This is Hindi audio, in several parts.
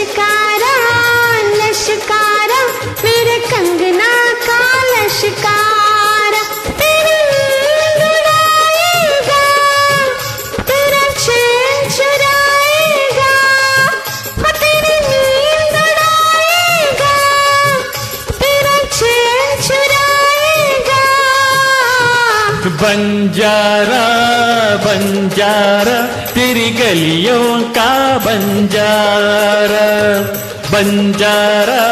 लश्कारा बंजारा बंजारा, तेरी गलियों का बंजारा। बंजारा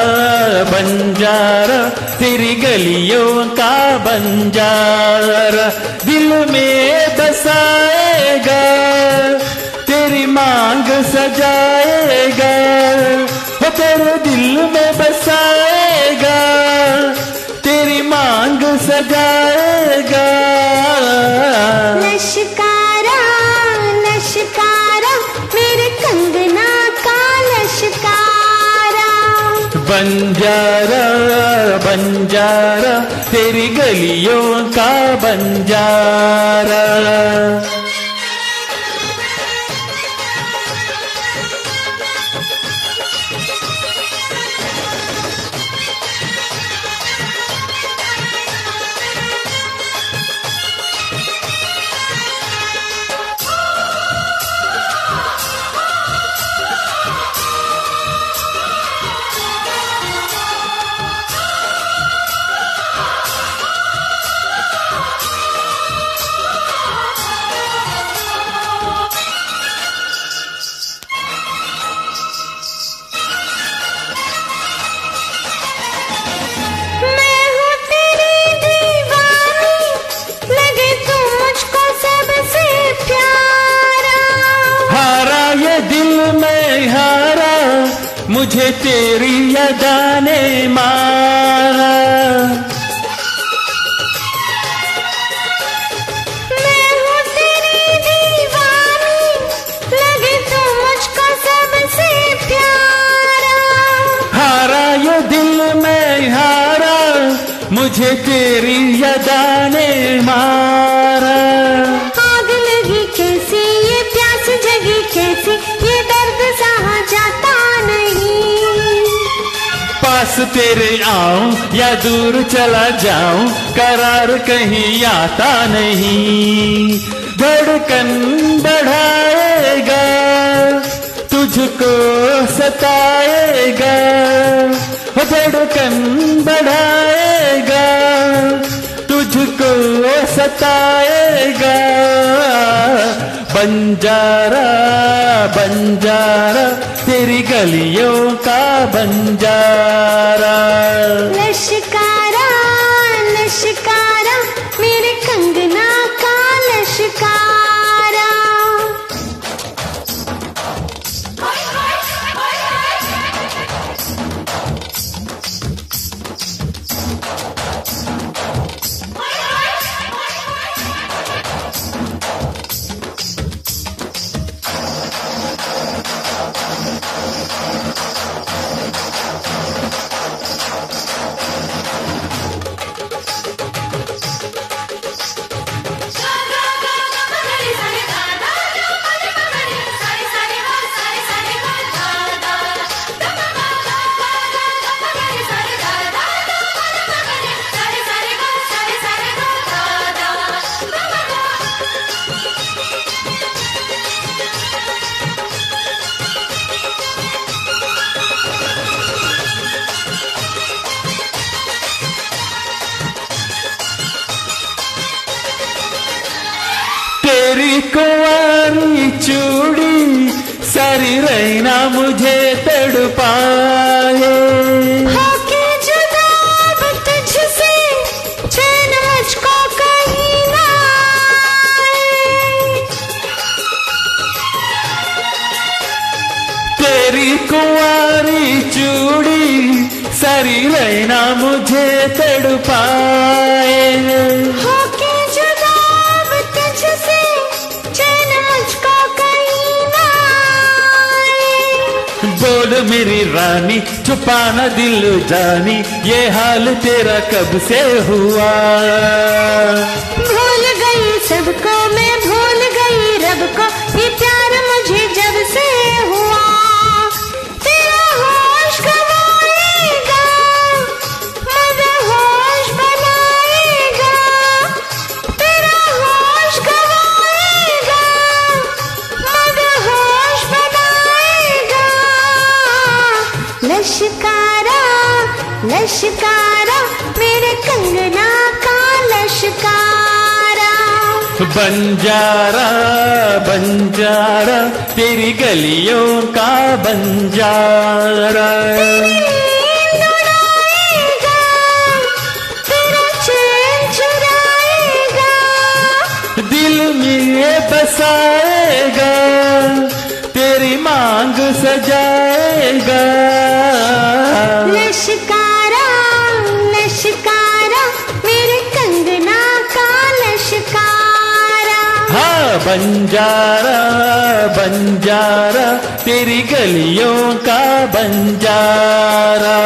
बंजारा, तेरी गलियों का बंजारा। दिल में बसाएगा, तेरी मांग सजाएगा। तेरे दिल में बंजारा बंजारा तेरी गलियों का बंजारा। मुझे तेरी अदा ने मारा। मैं हूँ तेरी दीवानी लगे तू मुझको सबसे प्यारा। हारा ये दिल में हारा मुझे तेरी अदा ने मारा। तेरे आऊँ या दूर चला जाऊँ, करार कहीं आता नहीं। धड़कन बढ़ाएगा, तुझको सताएगा। धड़कन बढ़ाएगा, तुझको सताएगा। बंजारा बंजारा तेरी गलियों का बंजारा। तेरी कुंवारी चूड़ी सारी रहना मुझे तड़पाए। तेरी कुंवारी चूड़ी सारी रहना मुझे तड़पाए मेरी रानी छुपाना दिल जानी ये हाल तेरा कब से हुआ? लश्कारा लश्कारा मेरे कंगना का लश्कारा। बंजारा बंजारा तेरी गलियों का बंजारा। तेरा दिल में तेरी मांग सजाएगा। लश्कारा लश्कारा मेरे कंगना का लश्कारा हाँ बंजारा बंजारा तेरी गलियों का बंजारा